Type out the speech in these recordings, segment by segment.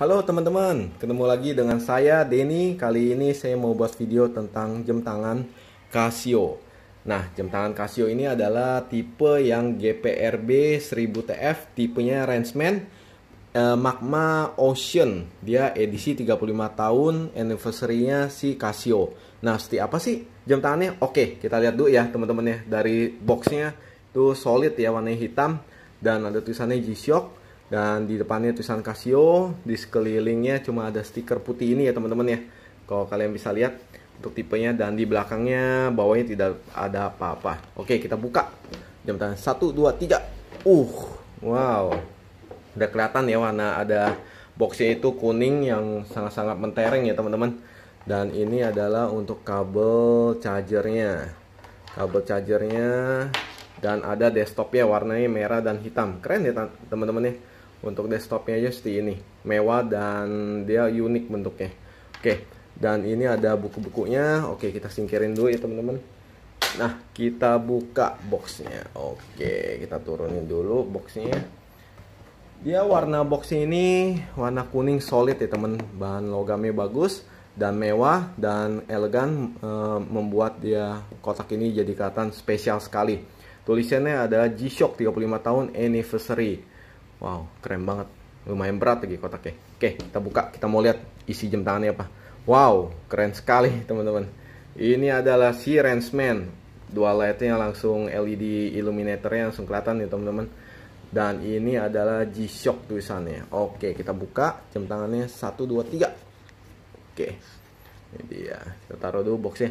Halo teman-teman, ketemu lagi dengan saya Denny. Kali ini saya mau buat video tentang jam tangan Casio. Nah, jam tangan Casio ini adalah tipe yang GPRB 1000TF, tipenya Rangeman eh, Magma Ocean. Dia edisi 35 tahun anniversary-nya si Casio. Nah, seperti apa sih jam tangannya? Oke, kita lihat dulu ya teman-teman ya. Dari boxnya itu solid ya warnanya hitam dan ada tulisannya G-Shock dan di depannya tulisan Casio di sekelilingnya cuma ada stiker putih ini ya teman-teman ya. Kalau kalian bisa lihat untuk tipenya dan di belakangnya bawahnya tidak ada apa-apa. Oke kita buka. Jam tangan. 1 2 3 uh wow. Udah kelihatan ya warna ada boxnya itu kuning yang sangat-sangat mentereng ya teman-teman. Dan ini adalah untuk kabel chargernya. Kabel chargernya dan ada desktopnya warnanya merah dan hitam. Keren ya teman-teman ya untuk desktopnya aja seperti ini. Mewah dan dia unik bentuknya. Oke dan ini ada buku-bukunya. Oke kita singkirin dulu ya teman-teman. Nah kita buka boxnya. Oke kita turunin dulu boxnya. Dia warna boxnya ini warna kuning solid ya teman. Bahan logamnya bagus dan mewah dan elegan e, membuat dia kotak ini jadi kelihatan spesial sekali. Tulisannya ada G-Shock 35 tahun anniversary Wow, keren banget. Lumayan berat lagi kotaknya. Oke, kita buka. Kita mau lihat isi jam tangannya apa. Wow, keren sekali teman-teman. Ini adalah si Rangeman. Dua lightnya langsung LED illuminatornya langsung kelihatan nih teman-teman. Dan ini adalah G-Shock tulisannya. Oke, kita buka jam tangannya 1, 2, 3. Oke, ini dia. Kita taruh dulu boxnya.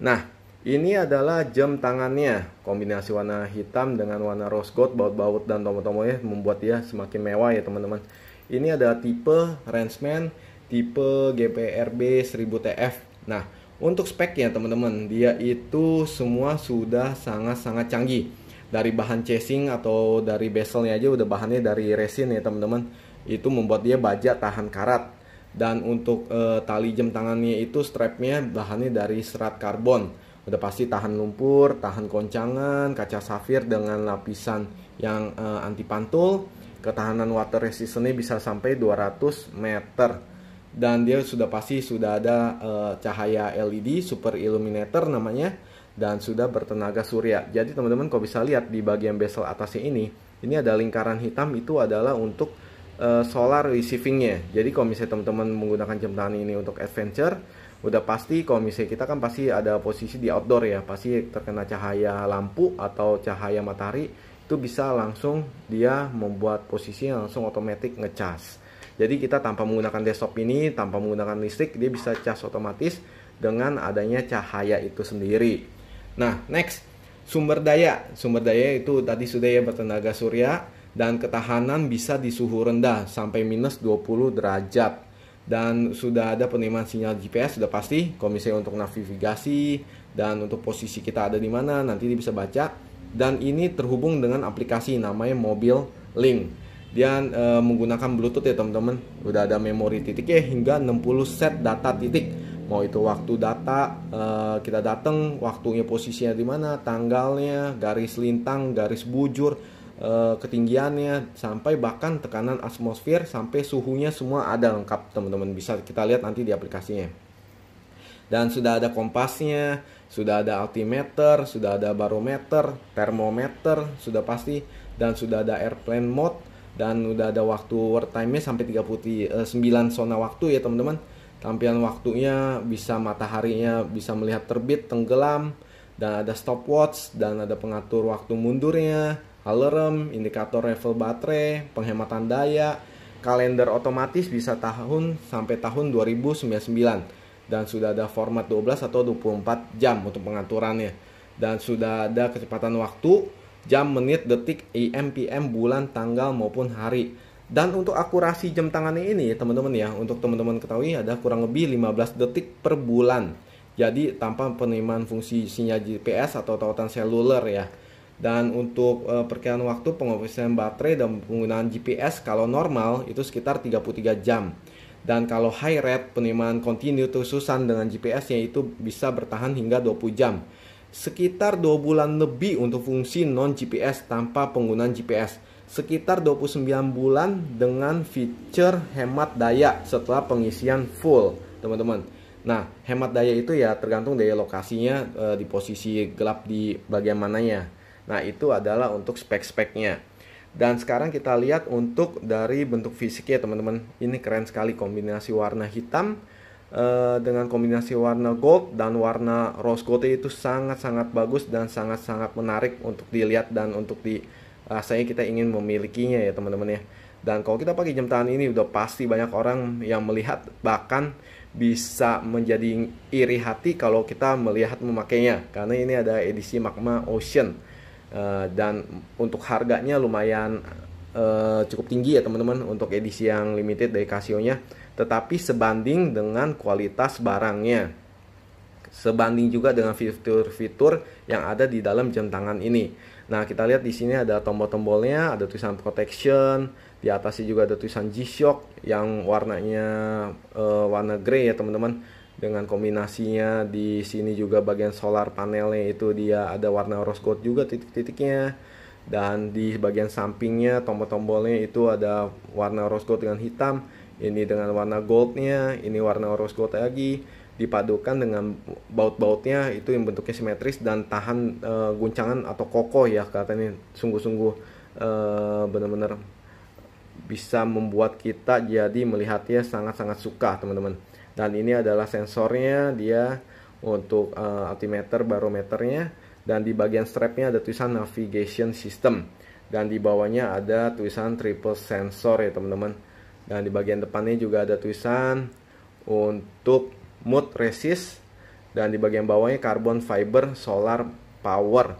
Nah, ini adalah jam tangannya, kombinasi warna hitam dengan warna rose gold, baut-baut dan tombol-tombolnya membuat dia semakin mewah ya teman-teman. Ini ada tipe Rangeman, tipe GPRB 1000TF. Nah, untuk speknya teman-teman, dia itu semua sudah sangat-sangat canggih. Dari bahan casing atau dari bezelnya aja udah bahannya dari resin ya teman-teman. Itu membuat dia baja tahan karat. Dan untuk e, tali jam tangannya itu strapnya bahannya dari serat karbon udah pasti tahan lumpur, tahan koncangan, kaca safir dengan lapisan yang uh, anti pantul, ketahanan water resistance bisa sampai 200 meter. Dan dia sudah pasti sudah ada uh, cahaya LED super illuminator namanya dan sudah bertenaga surya. Jadi teman-teman kalau bisa lihat di bagian bezel atasnya ini, ini ada lingkaran hitam itu adalah untuk uh, solar receivingnya. Jadi kalau misalnya teman-teman menggunakan jam tangan ini untuk adventure, udah pasti kalau misalnya kita kan pasti ada posisi di outdoor ya. Pasti terkena cahaya lampu atau cahaya matahari itu bisa langsung dia membuat posisi langsung otomatis ngecas. Jadi kita tanpa menggunakan desktop ini tanpa menggunakan listrik dia bisa cas otomatis dengan adanya cahaya itu sendiri. Nah next. Sumber daya. Sumber daya itu tadi sudah ya bertenaga surya dan ketahanan bisa di suhu rendah sampai minus 20 derajat dan sudah ada penerimaan sinyal GPS sudah pasti. Misalnya untuk navigasi dan untuk posisi kita ada di mana nanti dia bisa baca. Dan ini terhubung dengan aplikasi namanya Mobile Link. Dia e, menggunakan Bluetooth ya teman-teman. Udah ada memori titiknya hingga 60 set data titik. Mau itu waktu data e, kita datang waktunya posisinya di mana tanggalnya garis lintang garis bujur Eh, ketinggiannya sampai bahkan tekanan atmosfer sampai suhunya semua ada lengkap teman-teman. Bisa kita lihat nanti di aplikasinya. Dan sudah ada kompasnya sudah ada altimeter sudah ada barometer termometer sudah pasti. Dan sudah ada airplane mode dan sudah ada waktu work time-nya sampai 39 eh, zona waktu ya teman-teman. Tampilan waktunya bisa mataharinya bisa melihat terbit tenggelam. Dan ada stopwatch dan ada pengatur waktu mundurnya alarm, indikator level baterai, penghematan daya, kalender otomatis bisa tahun sampai tahun 2099 dan sudah ada format 12 atau 24 jam untuk pengaturannya dan sudah ada kecepatan waktu jam, menit, detik, AM, PM, bulan, tanggal maupun hari. Dan untuk akurasi jam tangannya ini teman-teman ya, untuk teman-teman ketahui ada kurang lebih 15 detik per bulan. Jadi tanpa penerimaan fungsi sinyal GPS atau tautan seluler ya dan untuk uh, perkiraan waktu pengisian baterai dan penggunaan GPS kalau normal itu sekitar 33 jam dan kalau high rate penerimaan kontinu khususan dengan GPS nya itu bisa bertahan hingga 20 jam sekitar 2 bulan lebih untuk fungsi non GPS tanpa penggunaan GPS sekitar 29 bulan dengan feature hemat daya setelah pengisian full, teman-teman. Nah, hemat daya itu ya tergantung dari lokasinya e, di posisi gelap di bagian mananya. Nah, itu adalah untuk spek-speknya. Dan sekarang kita lihat untuk dari bentuk fisiknya, teman-teman. Ini keren sekali kombinasi warna hitam e, dengan kombinasi warna gold dan warna rose gold itu sangat-sangat bagus dan sangat-sangat menarik untuk dilihat dan untuk di rasanya kita ingin memilikinya ya teman-teman ya dan kalau kita pakai jam tangan ini udah pasti banyak orang yang melihat bahkan bisa menjadi iri hati kalau kita melihat memakainya karena ini ada edisi Magma Ocean uh, dan untuk harganya lumayan uh, cukup tinggi ya teman-teman untuk edisi yang limited dari Casio-nya. Tetapi sebanding dengan kualitas barangnya. Sebanding juga dengan fitur-fitur yang ada di dalam jam tangan ini. Nah, kita lihat di sini ada tombol-tombolnya, ada tulisan protection, di atasnya juga ada tulisan G-Shock yang warnanya uh, warna grey ya, teman-teman. Dengan kombinasinya di sini juga bagian solar panelnya itu dia ada warna rose gold juga titik-titiknya. Dan di bagian sampingnya tombol-tombolnya itu ada warna rose gold dengan hitam, ini dengan warna goldnya, ini warna rose gold lagi dipadukan dengan baut-bautnya itu yang bentuknya simetris dan tahan e, guncangan atau kokoh ya katanya sungguh-sungguh e, benar-benar bisa membuat kita jadi melihatnya sangat-sangat suka teman-teman dan ini adalah sensornya dia untuk e, altimeter barometernya. Dan di bagian strapnya ada tulisan navigation system. Dan di bawahnya ada tulisan triple sensor ya teman-teman. Dan di bagian depannya juga ada tulisan untuk mood resist. Dan di bagian bawahnya carbon fiber solar power.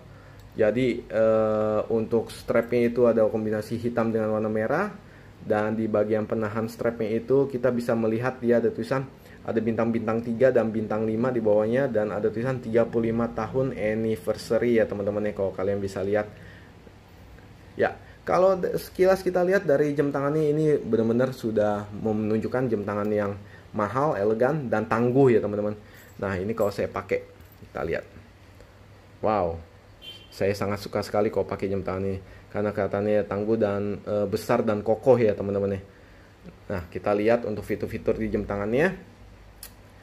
Jadi uh, untuk strapnya itu ada kombinasi hitam dengan warna merah. Dan di bagian penahan strapnya itu kita bisa melihat dia ada tulisan ada bintang-bintang 3 dan bintang 5 di bawahnya dan ada tulisan 35 tahun anniversary ya teman-teman ya kalau kalian bisa lihat ya kalau sekilas kita lihat dari jam tangan ini ini benar-benar sudah menunjukkan jam tangan yang mahal, elegan, dan tangguh ya teman-teman. Nah ini kalau saya pakai, kita lihat. Wow, saya sangat suka sekali kalau pakai jam tangan ini karena kelihatannya tangguh dan e, besar dan kokoh ya teman-teman ya. Nah kita lihat untuk fitur-fitur di jam tangannya.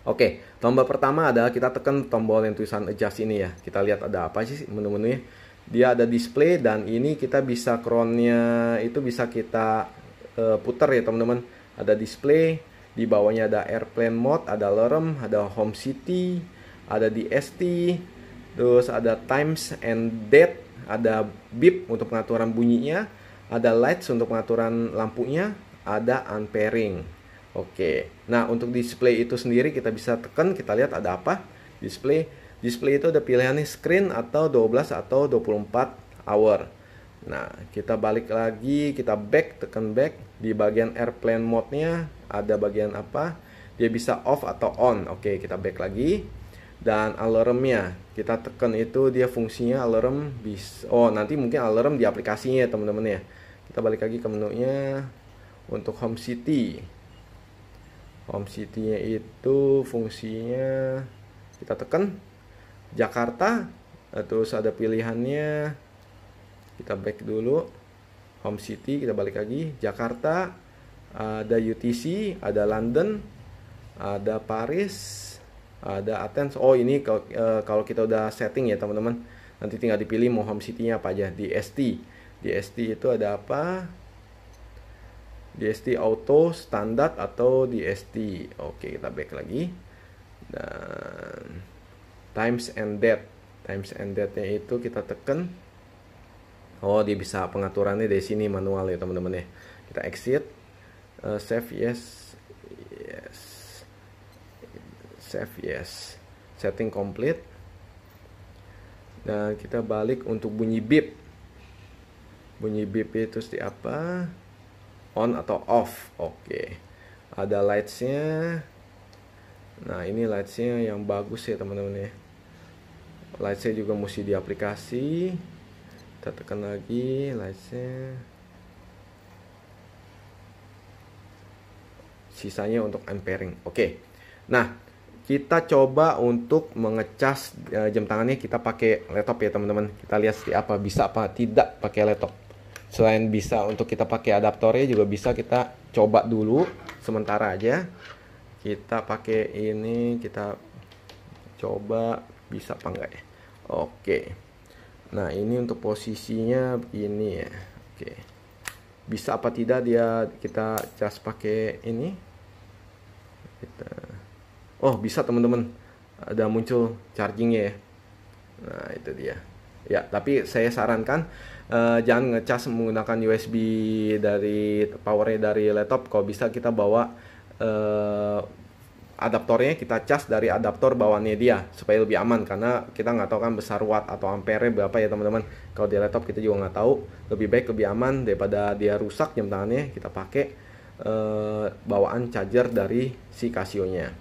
Oke, tombol pertama adalah kita tekan tombol yang tulisan adjust ini ya. Kita lihat ada apa sih menu-menunya. Dia ada display dan ini kita bisa crownnya itu bisa kita e, putar ya teman-teman. Ada display, di bawahnya ada airplane mode, ada alarm, ada home city, ada DST, terus ada times and date, ada beep untuk pengaturan bunyinya, ada lights untuk pengaturan lampunya, ada unpairing. Oke. Nah, untuk display itu sendiri kita bisa tekan, kita lihat ada apa? Display. Display itu ada pilihannya screen atau 12 atau 24 hour. Nah, kita balik lagi, kita back, tekan back. Di bagian airplane mode-nya ada bagian apa? Dia bisa off atau on. Oke, kita back lagi. Dan alarmnya, kita tekan itu dia fungsinya alarm bisa. Oh, nanti mungkin alarm di aplikasinya ya teman-teman ya. Kita balik lagi ke menunya untuk home city. Home city-nya itu fungsinya kita tekan Jakarta terus ada pilihannya kita back dulu home city kita balik lagi Jakarta ada UTC ada London ada Paris ada Athens. Oh ini kalau, uh, kalau kita udah setting ya teman-teman nanti tinggal dipilih mau home city-nya apa aja. Di ST di ST itu ada apa di ST auto standar atau di ST oke kita back lagi. Dan times and date. Times and date nya itu kita tekan oh dia bisa pengaturannya dari sini manual ya teman-teman ya. Kita exit. Uh, save yes yes. Save yes. Setting complete. Dan kita balik untuk bunyi beep. Bunyi beep itu seperti apa on atau off. Oke. Okay. ada lightsnya. Nah ini lightsnya yang bagus ya teman-teman ya. Lightsnya juga mesti di aplikasi kita tekan lagi lightnya sisanya untuk ampering. Oke. Nah kita coba untuk mengecas uh, jam tangannya. Kita pakai laptop ya teman-teman. Kita lihat seperti apa bisa apa tidak pakai laptop selain bisa untuk kita pakai adaptornya juga bisa kita coba dulu sementara aja. Kita pakai ini kita coba bisa apa enggak ya? Oke. Nah ini untuk posisinya begini ya. Oke. Bisa apa tidak dia kita cas pakai ini? Kita oh bisa teman-teman. Ada muncul chargingnya ya. Nah itu dia ya tapi saya sarankan uh, jangan ngecas menggunakan USB dari powernya dari laptop. Kalau bisa kita bawa uh, adaptornya kita cas dari adaptor bawaannya dia supaya lebih aman. Karena kita nggak tahu kan besar watt atau ampere berapa ya teman-teman. Kalau di laptop kita juga nggak tahu. Lebih baik lebih aman daripada dia rusak jam tangannya kita pakai uh, bawaan charger dari si Casio nya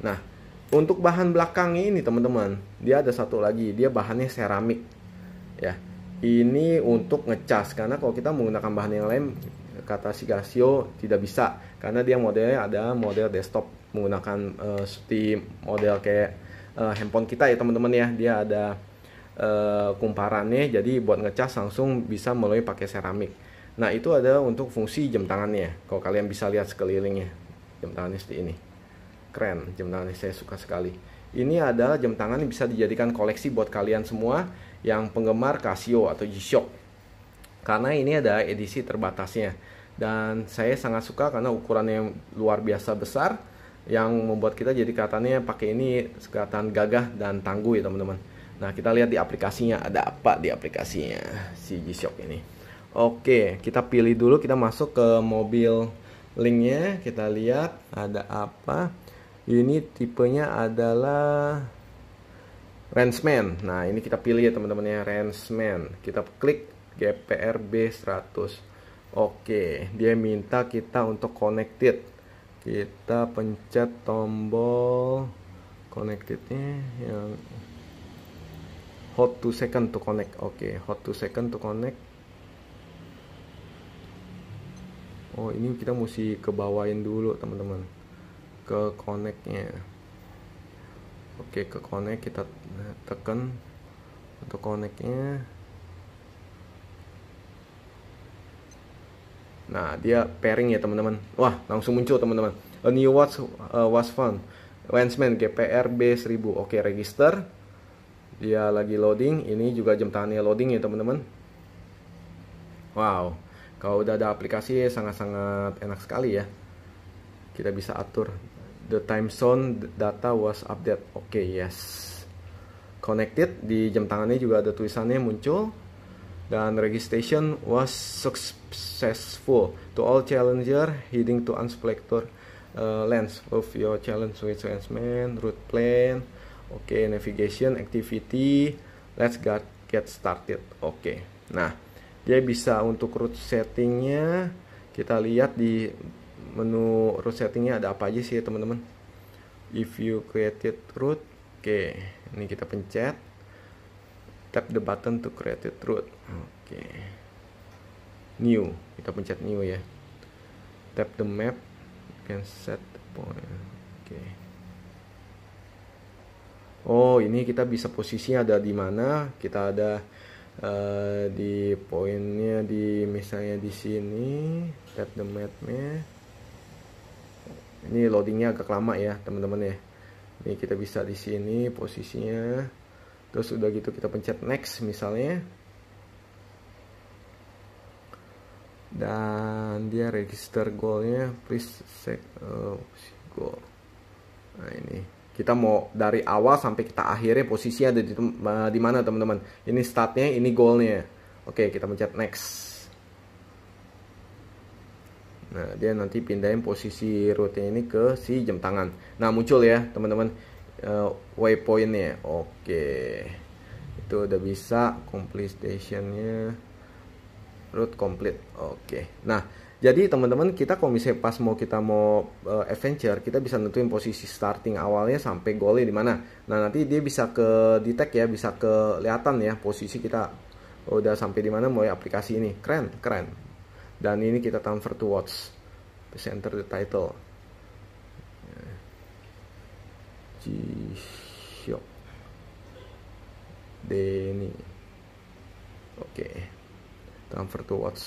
nah untuk bahan belakangnya ini teman-teman dia ada satu lagi. Dia bahannya seramik ya. Ini untuk ngecas karena kalau kita menggunakan bahan yang lain kata si Casio tidak bisa. Karena dia modelnya ada model desktop menggunakan uh, seperti model kayak uh, handphone kita ya teman-teman ya. Dia ada uh, kumparannya jadi buat ngecas langsung bisa melalui pakai seramik. Nah itu ada untuk fungsi jam tangannya kalau kalian bisa lihat sekelilingnya jam tangannya seperti ini keren jam tangannya saya suka sekali. Ini adalah jam tangan yang bisa dijadikan koleksi buat kalian semua yang penggemar Casio atau G-Shock. Karena ini ada edisi terbatasnya. Dan saya sangat suka karena ukurannya luar biasa besar yang membuat kita jadi katanya pakai ini kelihatan gagah dan tangguh ya teman-teman. Nah kita lihat di aplikasinya ada apa di aplikasinya si G-Shock ini. Oke kita pilih dulu kita masuk ke mobil linknya kita lihat ada apa ini tipenya adalah Rangeman. Nah, ini kita pilih ya teman-teman ya, Rangeman. Kita klik GPR B100. Oke, dia minta kita untuk connected. Kita pencet tombol connectednya yang hot to second to connect. Oke, hot to second to connect. Oh, ini kita mesti kebawain dulu teman-teman. Ke connectnya. Oke ke connect kita tekan untuk connectnya. Nah dia pairing ya teman-teman. Wah langsung muncul teman-teman. A new watch uh, was found. Lensman GPR B1000 oke register. Dia lagi loading. Ini juga jam tangannya loading ya teman-teman. Wow. Kalau udah ada aplikasi sangat-sangat enak sekali ya. Kita bisa atur the time zone data was update oke okay, yes. Connected. Di jam tangannya juga ada tulisannya muncul. Dan registration was successful. To all challenger heading to unselected uh, lens of your challenge with man route plan oke okay, navigation activity. Let's get get started. Oke okay. nah dia bisa untuk route settingnya kita lihat di menu root settingnya ada apa aja sih ya teman-teman if you created root oke okay. ini kita pencet tap the button to create root oke okay. new kita pencet new ya tap the map can set the point oke okay. oh ini kita bisa posisinya ada di mana kita ada uh, di poinnya di misalnya di sini tap the mapnya ini loadingnya agak lama ya teman-teman ya. Ini kita bisa di sini posisinya. Terus udah gitu kita pencet next misalnya. Dan dia register goalnya please set uh, goal. Nah ini. Kita mau dari awal sampai kita akhirnya posisinya ada di, di mana teman-teman? Ini startnya ini goalnya. Oke kita pencet next Nah, dia nanti pindahin posisi rute ini ke si jam tangan. Nah, muncul ya, teman-teman uh, waypointnya. Oke. Itu udah bisa complete stationnya route complete. Oke. Nah, jadi teman-teman kita kalau misalnya pas mau kita mau uh, adventure, kita bisa nentuin posisi starting awalnya sampai goalnya di mana. Nah, nanti dia bisa ke detect ya, bisa kelihatan ya posisi kita udah sampai di mana mau aplikasi ini. Keren, keren dan ini kita transfer to watch bisa enter the title. G-Shock Denny oke. Transfer to watch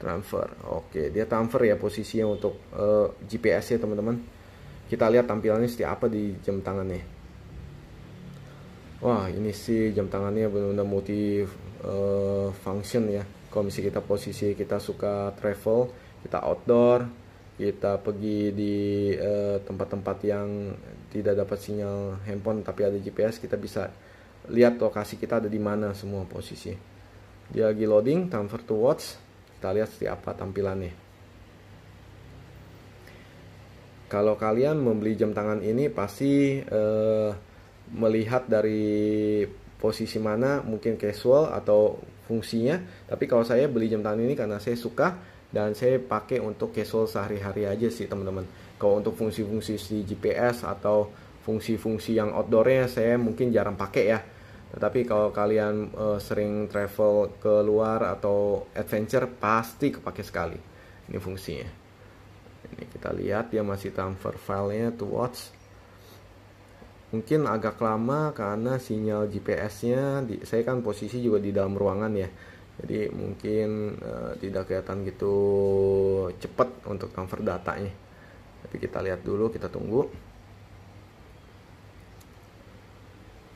transfer. Oke dia transfer ya posisinya untuk uh, eh, GPS ya teman-teman. Kita lihat tampilannya seperti apa di jam tangannya. Wah ini sih jam tangannya benar-benar multi uh, function ya kalau misalnya kita posisi kita suka travel kita outdoor kita pergi di eh, tempat-tempat uh, yang tidak dapat sinyal handphone tapi ada GPS kita bisa lihat lokasi kita ada di mana semua posisi. Dia lagi loading transfer to watch kita lihat seperti apa tampilannya. Kalau kalian membeli jam tangan ini pasti uh, melihat dari posisi mana mungkin casual atau fungsinya. Tapi kalau saya beli jam tangan ini karena saya suka dan saya pakai untuk casual sehari-hari aja sih teman-teman. Kalau untuk fungsi-fungsi si GPS atau fungsi-fungsi yang outdoornya saya mungkin jarang pakai ya. Tetapi kalau kalian uh, sering travel ke luar atau adventure pasti kepake sekali. Ini fungsinya. Ini kita lihat dia masih transfer filenya to watch mungkin agak lama karena sinyal GPS-nya saya kan posisi juga di dalam ruangan ya. Jadi mungkin uh, tidak kelihatan gitu cepat untuk transfer datanya. Tapi kita lihat dulu kita tunggu.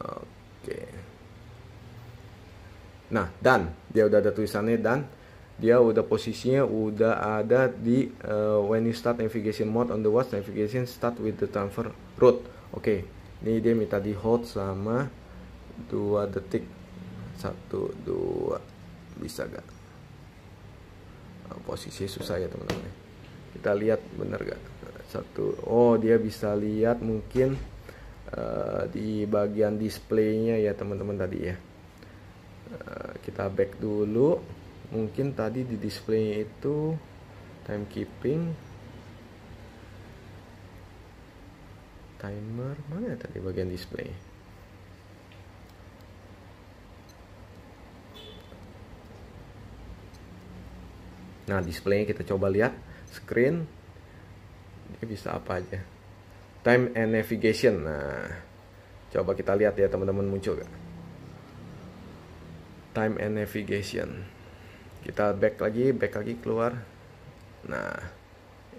Oke. Nah dan dia udah ada tulisannya dan. Dia udah posisinya udah ada di uh, when you start navigation mode on the watch navigation start with the transfer route. Oke ini dia minta di hold sama dua detik. Satu dua. Bisa gak oh, posisi susah ya teman-teman. Kita lihat bener gak satu. Oh dia bisa lihat mungkin uh, di bagian displaynya ya teman-teman tadi ya. Uh, kita back dulu. Mungkin tadi di display itu timekeeping timer mana ya tadi bagian display Nah, displaynya kita coba lihat screen. Ini bisa apa aja. Time and navigation. Nah, coba kita lihat ya teman-teman muncul gak? Time and navigation. Kita back lagi, back lagi keluar. Nah,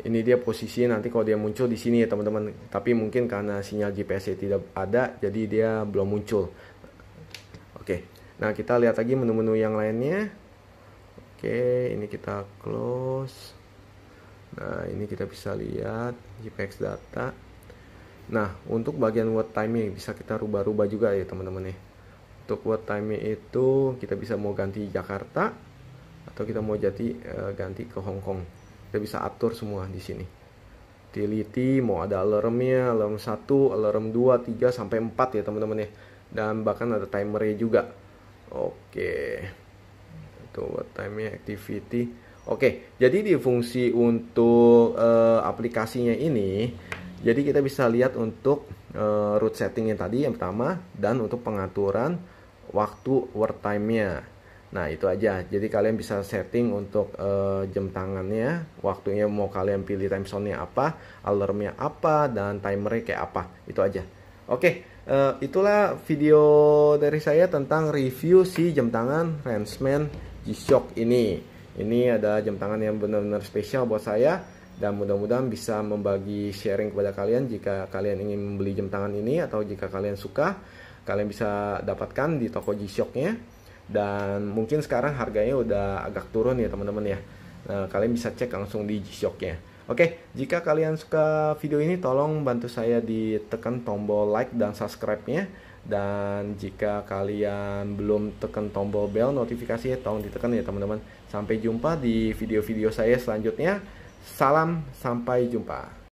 ini dia posisinya nanti kalau dia muncul di sini ya teman-teman. Tapi mungkin karena sinyal GPS tidak ada, jadi dia belum muncul. Oke, nah kita lihat lagi menu-menu yang lainnya. Oke, ini kita close. Nah, ini kita bisa lihat GPX data. Nah, untuk bagian word timing bisa kita rubah-rubah juga ya teman-teman nih. Untuk word timing itu kita bisa mau ganti Jakarta atau kita mau jadi uh, ganti ke Hong Kong. Kita bisa atur semua di sini. Utility mau ada alarmnya, alarm 1, alarm 2, 3 sampai 4 ya teman-teman ya. Dan bahkan ada timernya juga. Oke itu what time activity oke jadi di fungsi untuk uh, aplikasinya ini jadi kita bisa lihat untuk uh, root settingnya tadi yang pertama dan untuk pengaturan waktu work time-nya nah itu aja. Jadi kalian bisa setting untuk uh, jam tangannya waktunya mau kalian pilih time zone-nya apa alarmnya apa dan timernya kayak apa. Itu aja. Oke uh, itulah video dari saya tentang review si jam tangan Rangeman G-Shock ini. Ini ada jam tangan yang benar-benar spesial buat saya dan mudah-mudahan bisa membagi sharing kepada kalian jika kalian ingin membeli jam tangan ini atau jika kalian suka. Kalian bisa dapatkan di toko G-Shocknya dan mungkin sekarang harganya udah agak turun ya teman-teman ya. Nah, kalian bisa cek langsung di G-Shocknya. Oke jika kalian suka video ini tolong bantu saya ditekan tombol like dan subscribe-nya. Dan jika kalian belum tekan tombol bell notifikasi tolong ditekan ya teman-teman. Sampai jumpa di video-video saya selanjutnya. Salam sampai jumpa